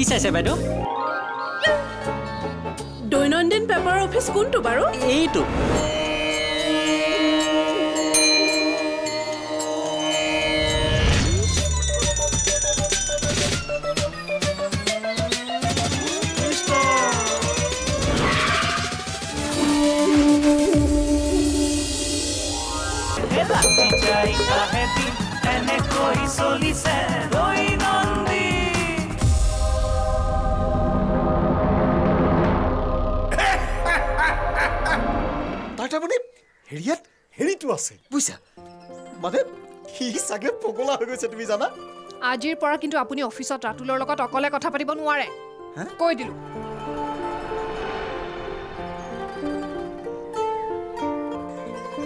কি চাইছে বাইদেউ? দৈনন্দিন পেপাৰ অফিচ কোনটো বাৰু? এইটো। ৰাতি চাৰিটাহে দিন এনেকৈ চলিছে দৈনন্দিন তাৰমানে হেৰিয়াত হেৰিটো আছে। বুজিছা মানে সি চাগে পগলা হৈ গৈছে তুমি জানা? আজিৰ পৰা কিন্তু আপুনি অফিচত ৰাতুলৰ লগত অকলে কথা পাতিব নোৱাৰে। হা? কৈ দিলো।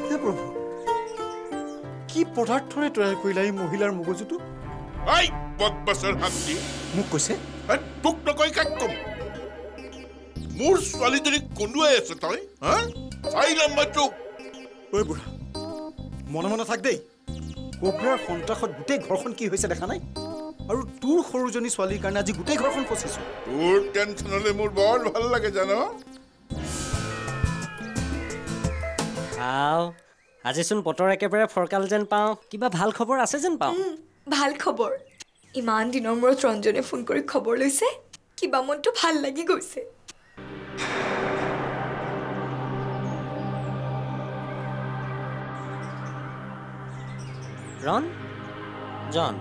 হে প্ৰভু কি পদাৰ্থৰে তৈয়াৰ কৰিলা এই মহিলাৰ মগজুটো? মোক কৈছে? এ, তোক নকৈ কাক কম? মোৰ ছোৱালীজনীক কন্দুৱাই আছে তই চাই তোক ঐ বুঢ়া মনে মনে থাক দেই। কোবৰাৰ সন্ত্ৰাসত গোটেই ঘৰখন কি হৈছে দেখা নাই? আৰু তোৰ সৰুজনী ছোৱালীৰ কাৰণে আজি গোটেই ঘৰখন ফচিছো তোৰ টেনশ্যন হ'লে মোৰ বৰ ভাল লাগে জান? আজিচোন বতৰ একেবাৰে ফৰকাল যেন পাওঁ। কিবা ভাল খবৰ আছে যেন পাওঁ? ভাল খবৰ। ইমান দিনৰ মূৰত ৰঞ্জনে ফোন কৰি খবৰ লৈছে। কিবা মনটো ভাল লাগি গৈছে। ৰন জন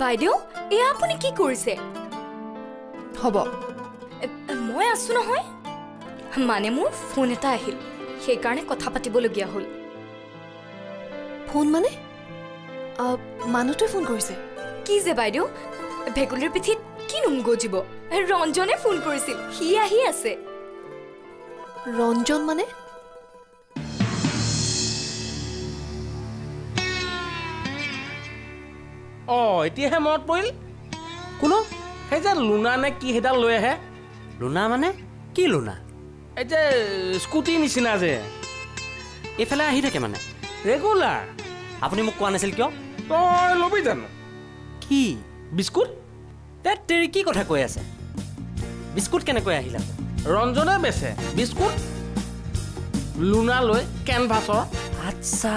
বাইদেউ এয়া আপুনি কি কৰিছে? হ'ব। মই আছো নহয়। মানে মোৰ ফোন এটা আহিল। সেইকাৰণে কথা পাতিবলগীয়া হ'ল। ফোন মানে? মানুহটোৱে ফোন কৰিছে। কি যে বাইদেউ? ভেকুলীৰ পিঠিত কি নুম গজিব? ৰঞ্জনে ফোন কৰিছিল সি আহি আছে। ৰঞ্জন মানে? অঁ এতিয়াহে মনত পৰিল? কোনো? সেই যে লোনা নে কি সেইডাল লৈ আহে? লুনা মানে? কি লুনা? এই যে স্কুটিৰ নিচিনা যে। এইফালে আহি থাকে মানে। ৰেগুলাৰ। আপুনি মোক কোৱা নাছিল কিয়? তই ল'বি জানো? কি? বিস্কুট? তেত তেৰি কি কথা কৈ আছে? বিস্কুট কেনেকৈ আহিল ৰঞ্জনে বেচে। বিস্কুট? লোনা লৈ কেনভাছৰ। আচ্ছা।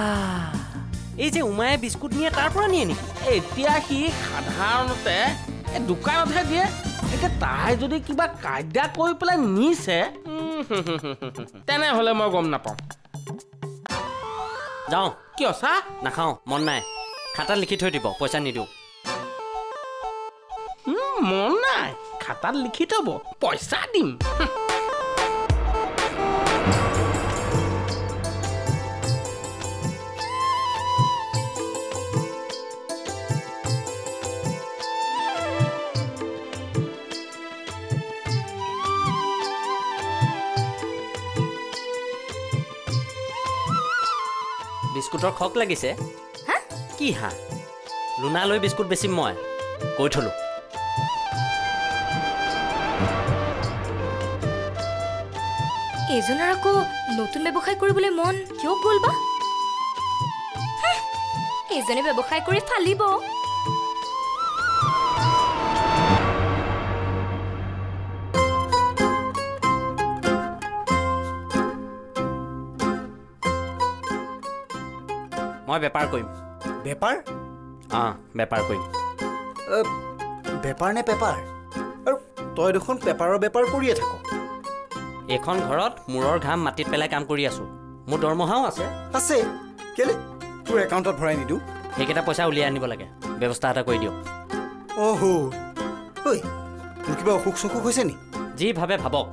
এই যে উমায়ে বিস্কুট নিয়ে তাৰ পৰা নিয়ে নেকি? এতিয়া সি সাধাৰণতে দোকানতহে দিয়ে। এতিয়া তাই যদি কিবা কাইদা কৰি পেলাই নিছে। তেনেহ'লে মই গম নাপাওঁ। যাওঁ। কিয় চাহ নাখাওঁ মন নাই। খাতাত লিখি থৈ দিব পইচা নিদিওঁ। মন নাই খাতাত লিখি থ'ব পইচা দিম। বিস্কুটৰ খক লাগিছে হা? কি হাঁহ লুনা লৈ বিস্কুট বেচিম মই কৈ থলো এইজনৰ আকৌ নতুন ব্যৱসায় কৰিবলৈ মন কিয় গ'ল বা এইজনে ব্যৱসায় কৰি ফালিব। মই বেপাৰ কৰিম। বেপাৰ? অঁ বেপাৰ কৰিম। বেপাৰ নে পেপাৰ? আৰু তই দেখোন পেপাৰৰ বেপাৰ কৰিয়ে থাক। এইখন ঘৰত মূৰৰ ঘাম মাটিত পেলাই কাম কৰি আছোঁ। মোৰ দৰমহাও আছে। আছে। কেলে? তোৰ একাউণ্টত ভৰাই নিদিওঁ। সেইকেইটা পইচা উলিয়াই আনিব লাগে। ব্যৱস্থা এটা কৰি দিয়ক। অহ। ঐ তোৰ কিবা অসুখ চসুখ হৈছে নি? যি ভাবে ভাবক।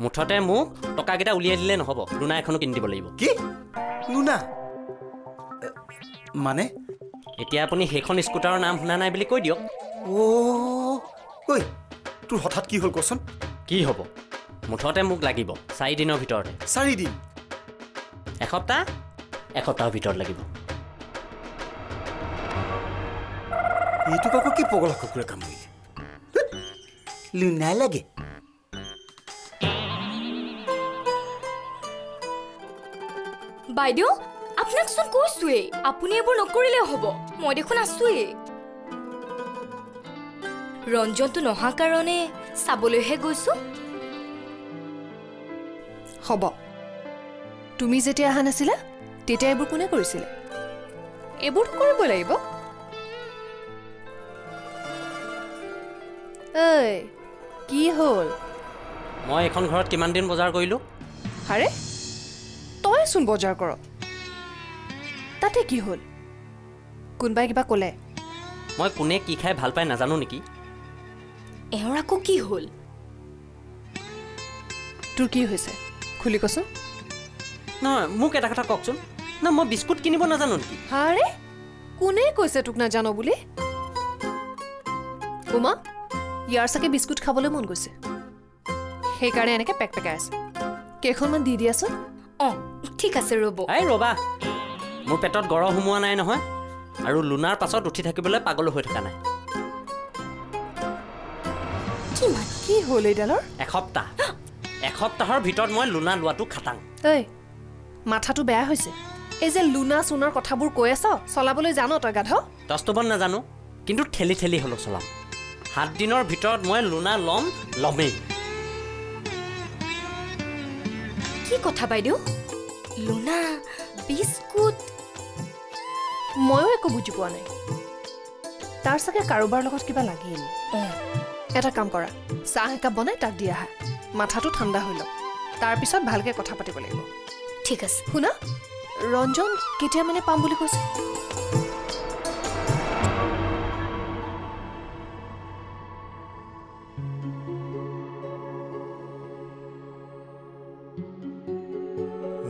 মুঠতে মোক টকাকেইটা উলিয়াই দিলে নহ'ব। লুনা এখনো কিনি দিব লাগিব। কি? লুনা মানে? এতিয়া আপুনি সেইখন স্কুটাৰৰ নাম শুনা নাই বুলি কৈ দিয়ক। অ' ঐ তোৰ হঠাৎ কি হ'ল কচোন? কি হ'ব? মুঠতে মোক লাগিব চাৰিদিনৰ ভিতৰতে। চাৰিদিন? এসপ্তাহ? এসপ্তাহৰ ভিতৰত লাগিব। এইটো কাকো কি পগল কুকুৰে কামুৰিলে? লুনাই লাগে। বাইদেউ আপোনাকচোন কৈছোৱেই আপুনি এইবোৰ নকৰিলেও হ'ব। মই দেখোন আছোৱেই। ৰঞ্জনটো নহা কাৰণে চাবলৈহে গৈছোঁ। হ'ব। তুমি যেতিয়া অহা নাছিলা তেতিয়া এইবোৰ কোনে কৰিছিলে? এইবোৰতো কৰিব লাগিব। ঐ কি হ'ল? মই এইখন ঘৰত কিমান দিন বজাৰ কৰিলোঁ? আৰে তইচোন বজাৰ কৰ। তাতে কি হ'ল? কোনোবাই কিবা ক'লে? মই কোনে কি খাই ভাল পাই নাজানো নেকি? এওঁৰ আকৌ কি হ'ল? তোৰ কি হৈছে? খুলি কচোন নহয় মোক এটা কথা কওকচোন। নহয় মই বিস্কুট কিনিব নাজানো নেকি? আৰে কোনে কৈছে তোক নাজানো বুলি? উমা ইয়াৰ চাগে বিস্কুট খাবলৈ মন গৈছে। সেইকাৰণে এনেকে পেক পেকাই আছে। কেইখনমান দি দিয়াচোন। অঁ ঠিক আছে ৰ'ব। এই ৰ'বা। মোৰ পেটত গৰম সোমোৱা নাই নহয় আৰু লোনাৰ পাছত উঠি থাকিবলৈ পাগল হৈ থকা নাই। কি হ'ল এইডালৰ? এসপ্তাহ। এসপ্তাহৰ ভিতৰত মই লোনা লোৱাটো খাটাং। ঐ মাথাটো বেয়া হৈছে। এই যে লুনা চুনাৰ কথাবোৰ কৈ আছ চলাবলৈ জান তই গাধ? দস্তবন নাজানো কিন্তু ঠেলি ঠেলি হ'লেও চলাম। সাত দিনৰ ভিতৰত মই লোনা ল'ম ল'মেই। কি কথা বাইদেউ? লোনা বিস্কুট? ময়ো একো বুজি পোৱা নাই। তাৰ চাগে কাৰোবাৰ লগত কিবা লাগিল। এটা কাম কৰা চাহ একাপ বনাই তাক দি আহা। মাথাটো ঠাণ্ডা হৈ লওক। তাৰপিছত ভালকৈ কথা পাতিব লাগিব। ঠিক আছে। শুনা? ৰঞ্জন কেতিয়া মানে পাম বুলি কৈছে?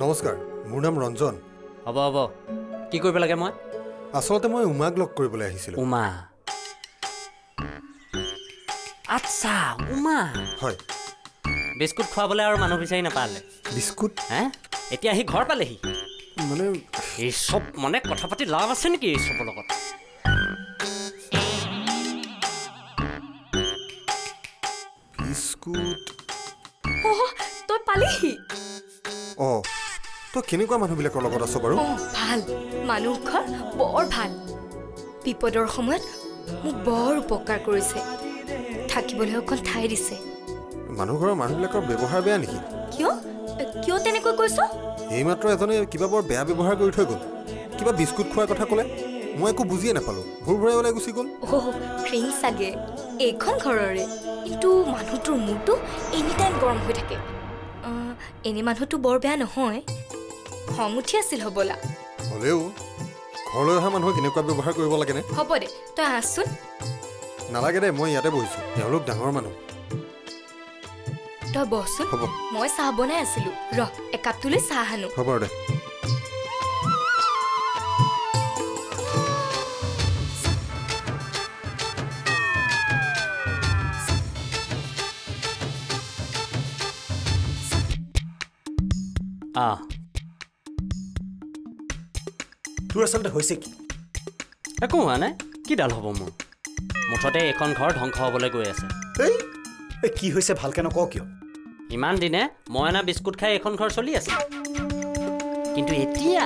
নমস্কাৰ মোৰ নাম ৰঞ্জন। হ'ব হ'ব। কি কৰিব লাগে মই? আচলতে মই উমাক লগ কৰিবলৈ আহিছিলোঁ। উমা। আচ্ছা উমা। হয়। বিস্কুট খুৱাবলৈ আৰু মানুহ বিচাৰি নাপালে। বিস্কুট? হে? এতিয়া আহি ঘৰ পালেহি। মানে এই চব মানে কথা পাতি লাভ আছে নেকি এই চবৰ লগত? বিস্কুট? তই পালিহি? অঁ তই কেনেকুৱা মানুহবিলাকৰ লগত আছ বাৰু? ভাল। মানুহ ঘৰ বৰ ভাল। বিপদৰ সময়ত মোক বৰ উপকাৰ কৰিছে। থাকিবলৈ অকণ ঠাই দিছে। মানুহ ঘৰৰ মানুহবিলাকৰ ব্যৱহাৰ বেয়া নেকি? কিয়? কিয় তেনেকৈ কৈছ? এইমাত্ৰ এজনে কিবা বৰ বেয়া ব্যৱহাৰ কৰি থৈ গ'ল। কিবা বিস্কুট খোৱাৰ কথা ক'লে? মই একো বুজিয়ে নাপালোঁ। ভোৰ ভৰাই ওলাই গুচি গ'ল। চাগে। এইখন ঘৰৰে। কিন্তু মানুহটোৰ মূৰটো এনি টাইম গৰম হৈ থাকে। এনে মানুহটো বৰ বেয়া নহয়। খং উঠি আছিল হ'বলা। হ'লেও ঘৰলৈ অহা মানুহক এনেকুৱা ব্যৱহাৰ কৰিব লাগেনে হ'ব দে তই আহচোন। নালাগে দে মই ইয়াতে বহিছোঁ। তেওঁলোক ডাঙৰ মানুহ। তই বহচোন মই চাহ বনাই আছিলো। ৰ একাপ তুলি চাহ আনো। হ'ব দে। আহ। তোৰ আচলতে হৈছে কি? একো হোৱা নাই। কিডাল হ'ব মোৰ? মুঠতে এইখন ঘৰ ধ্বংস হ'বলৈ গৈ আছে। এই কি হৈছে ভালকৈ নকওঁ কিয়? ইমান দিনে মই অনা বিস্কুট খাই এইখন ঘৰ চলি আছিল কিন্তু এতিয়া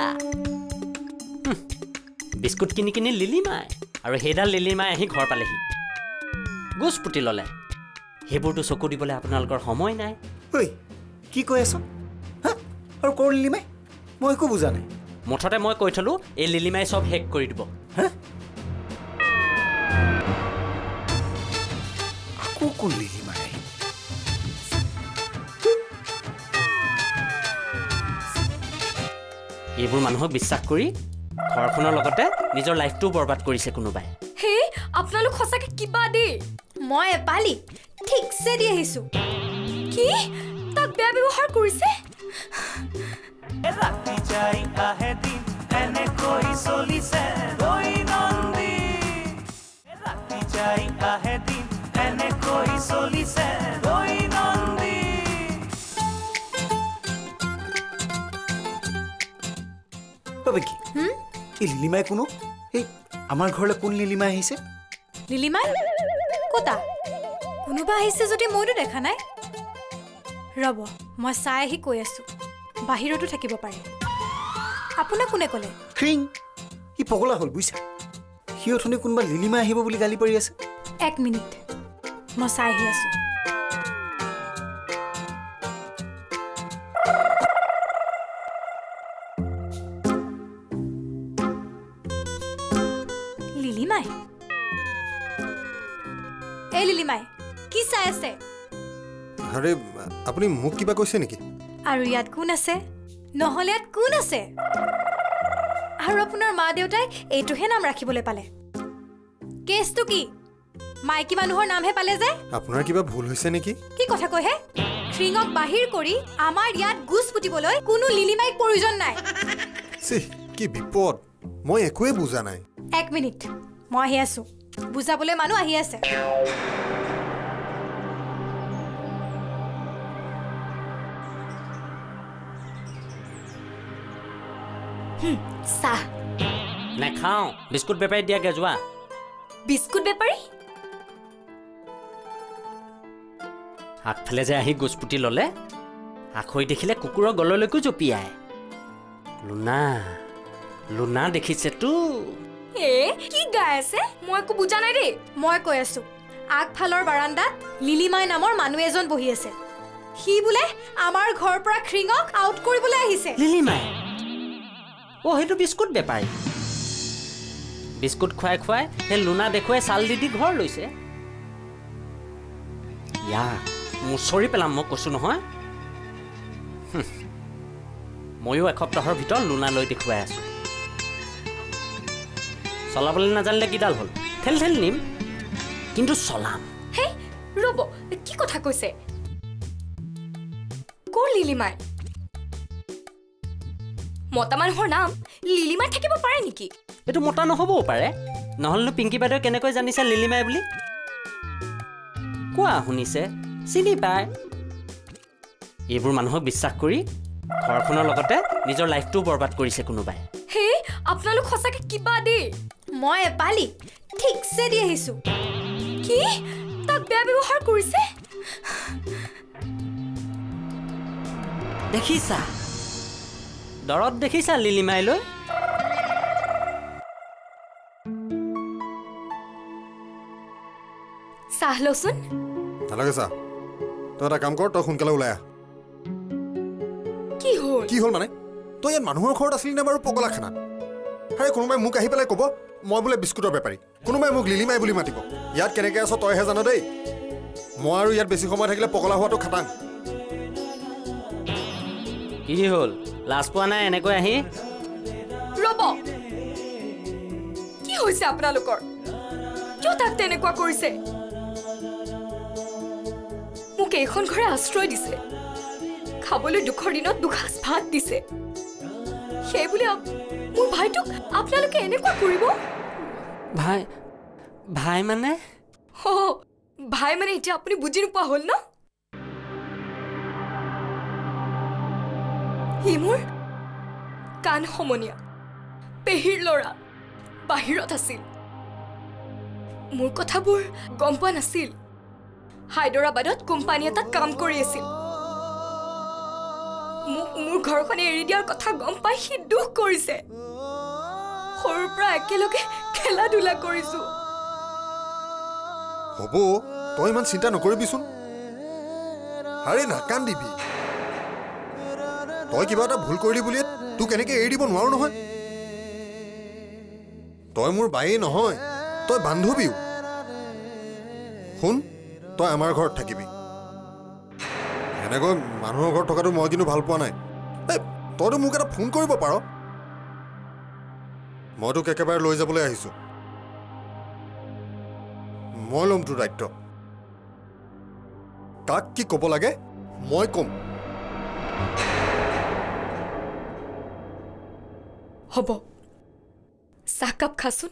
বিস্কুট কিনি কিনি লিলিমাই আৰু সেইডাল লিলিমাই আহি ঘৰ পালেহি। গোজ পুতি ল'লে। সেইবোৰতো চকু দিবলৈ আপোনালোকৰ সময় নাই। ঐ কি কৈ আছ? আৰু কৰ লিলিমাই মই? একো বুজা নাই। মুঠতে মই কৈ থলোঁ এই লিলিমাই চব শেষ কৰি দিব। হা? আকৌ কোন লিলিমাই এইবোৰ মানুহক বিশ্বাস কৰি ঘৰখনৰ লগতে নিজৰ লাইফটোও বৰবাদ কৰিছে কোনোবাই। হে আপোনালোক সঁচাকে কিবা দেই? মই এপালি ঠিকছে দি আহিছো। কি? তাক বেয়া ব্যৱহাৰ কৰিছে? ৰাতি যাই আহে দিন এনেকৈ চলিছে এই লিলিমাই কোনো? এই আমাৰ ঘৰলৈ কোন লিলিমাই আহিছে? লিলিমাই? ক'তা? কোনোবা আহিছে যদি মইতো দেখা নাই? ৰ'ব মই চাই আহি কৈ আছোঁ। বাহিৰতো থাকিব পাৰে। আপোনাক কোনে ক'লে? খ্ৰিং! সি পগলা হ'ল বুজিছা সি অথনি কোনোবা লিলিমা আহিব বুলি গালি পাৰি আছে? এক মিনিট। মই চাই আহি আছোঁ। আপুনি মোক কিবা কৈছে নেকি? আৰু ইয়াত কোন আছে? নহ'লে ইয়াত কোন আছে? আৰু আপোনাৰ মা দেউতাই এইটোহে নাম ৰাখিবলৈ পালে। কেছটো কি? মাইকী মানুহৰ নামহে পালে যে? আপোনাৰ কিবা ভুল হৈছে নেকি? কি কথা কয় হে? শৃঙক বাহিৰ কৰি আমাৰ ইয়াত গোজ পুতিবলৈ কোনো লিলিমাইক প্ৰয়োজন নাই। কি বিপদ। মই একোৱে বুজা নাই। এক মিনিট মই আহি আছো। বুজাবলৈ মানুহ আহি আছে। চাহ। নাখাওঁ। বিস্কুট বেপাৰী দিয়াগে যোৱা। বিস্কুট বেপাৰী? আগফালে যে আহি গোজপুতি ল'লে আখৈ দেখিলে কুকুৰৰ গললৈকো জঁপিয়াই। লুনা লুনা দেখিছেতো এ কি গাই আছে? মই একো বুজা নাই দেই। মই কৈ আছো আগফালৰ বাৰাণ্ডাত লিলিমাই নামৰ মানুহ এজন বহি আছে। সি বোলে আমাৰ ঘৰৰ পৰা শৃঙক আউট কৰিবলৈ আহিছে। লিলিমাই? অ' সেইটো বিস্কুট বেপাৰী। বিস্কুট খুৱাই খুৱাই সেই লুনা দেখুৱাই চাল দি দি ঘৰ লৈছে। ইয়াক মুচৰি পেলাম মই কৈছোঁ নহয়। ময়ো এসপ্তাহৰ ভিতৰত লুনালৈ দেখুৱাই আছোঁ। চলাবলৈ নাজানিলে কিডাল হ'ল? ঠেল ঠেল নিম কিন্তু চলাম। ৰ'ব কি কথা কৈছে? ক'ৰ লিলিমাই মতা মানুহৰ নাম লিলিমাই থাকিব পাৰে নেকি? এইটো মতা নহ'বও পাৰে। নহ'লেনো পিংকী বাইদেৱে কেনেকৈ জানিছে লিলিমাই বুলি? কোৱা শুনিছে চিনি পায়। এইবোৰ মানুহক বিশ্বাস কৰি ঘৰখনৰ লগতে নিজৰ লাইফটোও বৰবাদ কৰিছে কোনোবাই। হে আপোনালোক সঁচাকে কিবা দেই? মই এপালি ঠিকছে দি আহিছো। কি? তাক বেয়া ব্যৱহাৰ কৰিছে? দেখিছা দৰত দেখিছা লিলিমাইলৈ চাহ লচোন। নালাগে চা তই এটা কাম কৰ তই সোনকালে ওলাই আহ। কি হ'ল? কি হ'ল মানে? তই ইয়াত মানুহৰ ঘৰত আছিলি নে বাৰু পগলা খানা আৰে কোনোবাই মোক আহি পেলাই ক'ব মই বোলে বিস্কুটৰ বেপাৰী। কোনোবাই মোক লিলিমাই বুলি মাতিব। ইয়াত কেনেকৈ আছ তইহে জান দেই। মই আৰু ইয়াত বেছি সময় থাকিলে পগলা হোৱাটো খাটাং। কি হ'ল? লাজ পোৱা নাই এনেকৈ আহি ৰ'ব কি হৈছে আপোনালোকৰ কিয় তাক তেনেকুৱা কৰিছে মোক এইখন ঘৰে আশ্ৰয় দিছে খাবলৈ দুখৰ দিনত দুসাঁজ ভাত দিছে সেই বুলি মোৰ ভাইটোক আপোনালোকে এনেকুৱা কৰিব ভাই ভাই মানে হ ভাই মানে এতিয়া আপুনি বুজি নোপোৱা হ'ল ন সি মোৰ কাণ সমনীয়া। পেহীৰ ল'ৰা বাহিৰত আছিল। মোৰ কথাবোৰ গম পোৱা নাছিল। হায়দৰাবাদত কোম্পানী এটাত কাম কৰি আছিল। মোক মোৰ ঘৰখনে এৰি দিয়াৰ কথা গম পাই সি দুখ কৰিছে। সৰুৰ পৰা একেলগে খেলা ধূলা কৰিছো। হ'ব তই ইমান চিন্তা নকৰিবিচোন। আৰে নাকান্দিবি। তই কিবা এটা ভুল কৰিলি বুলিয়ে তোক এনেকৈ এৰি দিব নোৱাৰো নহয়। তই মোৰ বায়েই নহয় তই বান্ধৱীও। শুন তই আমাৰ ঘৰত থাকিবি। এনেকৈ মানুহৰ ঘৰত থকাটো মই কিন্তু ভাল পোৱা নাই। এই তইতো মোক এটা ফোন কৰিব পাৰ। মই তোক একেবাৰে লৈ যাবলৈ আহিছোঁ। মই ল'ম তোৰ দায়িত্ব। কাক কি ক'ব লাগে মই ক'ম। হ'ব। চাহকাপ খাচোন।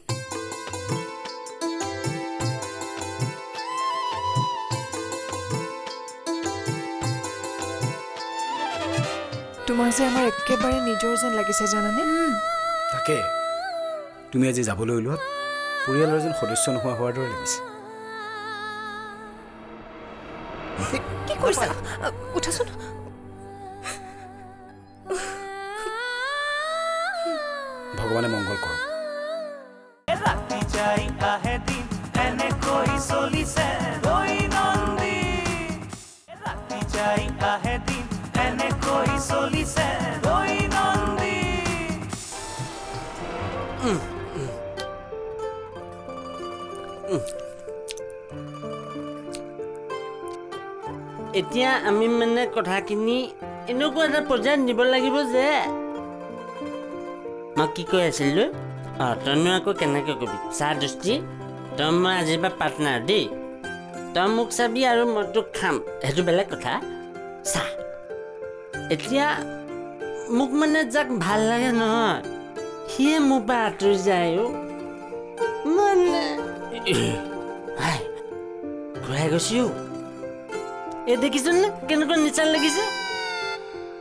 তোমাক যে আমাৰ একেবাৰে নিজৰ যেন লাগিছে জানানে? তাকে। তুমি আজি যাবলৈ ওলোৱাত পৰিয়ালৰ এজন সদস্য নোহোৱা হোৱাৰ দৰে লাগিছে। কি কৰিছা? উঠাচোন। ভগৱানে মংগল কৰক। ৰাতি যাই আহে দিন এনেকৈ চলিছে দৈনন্দিন ৰাতি যাই আহে দিন এনেকৈ চলিছে দৈনন্দিন এতিয়া আমি মানে কথাখিনি এনেকুৱা এটা পৰ্যায়ত নিব লাগিব যে মই কি কৈ আছিলো অঁ তইনো আকৌ কেনেকৈ কবি চাহ দৃষ্টি তই মই আজিৰ পৰা পাৰ্টনাৰ দেই তই মোক চাবি আৰু মই তোক খাম সেইটো বেলেগ কথা চাহ এতিয়া মোক মানে যাক ভাল লাগে নহয় সিয়ে মোৰ পৰা আঁতৰি যায় অ' মানে হাই ঘূৰাই গৈছি অ' এই দেখিছনে কেনেকুৱা নিচা লাগিছে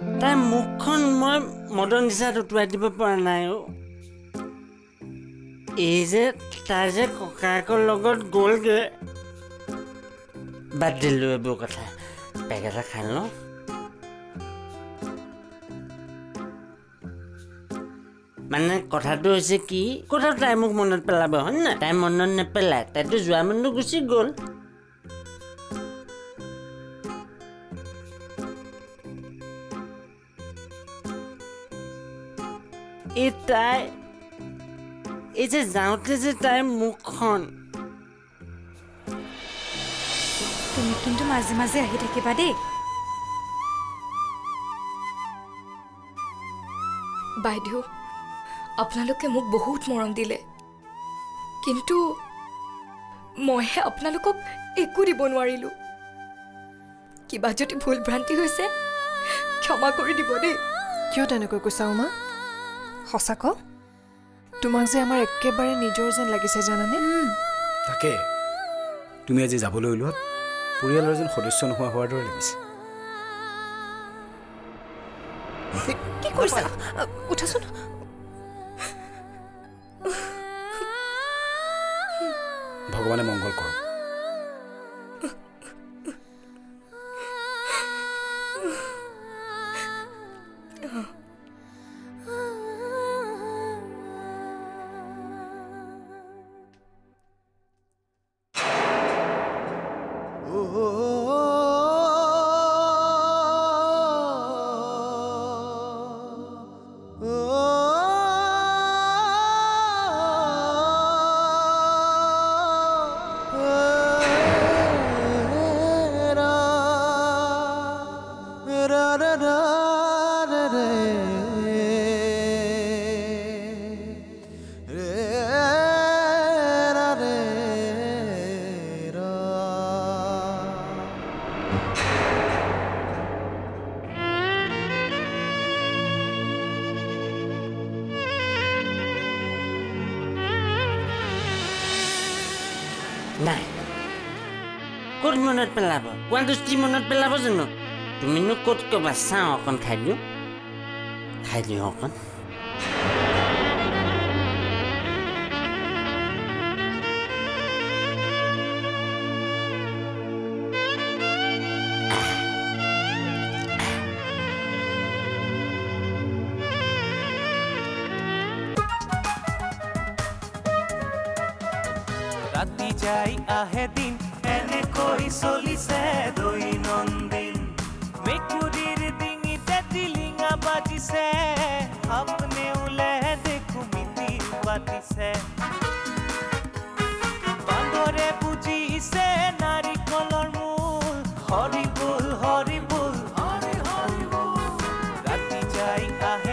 তাই মুখখন মই মদৰ নিচাত উটুৱাই দিব পৰা নাই অ' এই যে তাই যে ককায়েকৰ লগত গ'লগৈ। বাদ দিলোঁ এইবোৰ কথা। পেক এটা খাই লওঁ। মানে কথাটো হৈছে কি কথাটো তাই মোক মনত পেলাব হয় নাই? তাই মনত নেপেলায় তাইতো যোৱা মানুহ গুচি গ'ল। এই তাই এই যে যাওঁতে যে তাইৰ মুখখন। তুমি কিন্তু মাজে মাজে আহি থাকিবা দেই। বাইদেউ আপোনালোকে মোক বহুত মৰম দিলে। কিন্তু মইহে আপোনালোকক একো দিব নোৱাৰিলোঁ। কিবা যদি ভুল ভ্ৰান্তি হৈছে ক্ষমা কৰি দিব দেই। কিয় তেনেকৈ কৈছা উমা? সঁচা ক তোমাক যে আমাৰ একেবাৰে নিজৰ যেন লাগিছে জানানে? তাকে। তুমি আজি যাবলৈ ওলোৱাত পৰিয়ালৰ এজন সদস্য নোহোৱা হোৱাৰ দৰে লাগিছে। কি কৰিছা? উঠাচোন। ভগৱানে মংগল কৰক। মনত পেলাব কোৱা দৃষ্টি মনত পেলাব জানো তুমিনো ক'ত ক'বা চাওঁ অকণ খাই দিওঁ খাই দিওঁ অকণ ৰাতি যাই আহে দিন এনেকৈ চলিছে দৈনন্দিন। মেকুৰীৰ ডিঙিতে টিলিঙা বাজিছে। আপুনি ওলে দেখো মিতি পাতিছে। বান্দৰে বুজিছে নাৰিকলৰ মূল। হৰি বুল হৰি বুল। হৰি হৰি বুল। ৰাতি যাই আহে